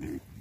Mm-hmm.